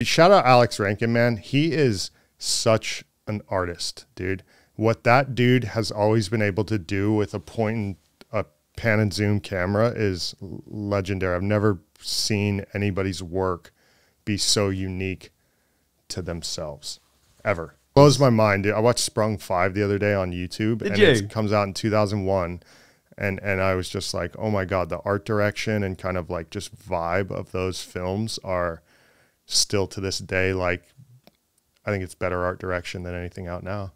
Shout out Alex Rankin, man. He is such an artist, dude. What that dude has always been able to do with a point and a pan and zoom camera is legendary. I've never seen anybody's work be so unique to themselves ever. Blows my mind. Dude. I watched Sprung Five the other day on YouTube, Did and you? it comes out in 2001, and and I was just like, oh my god, the art direction and kind of like just vibe of those films are still to this day like I think it's better art direction than anything out now.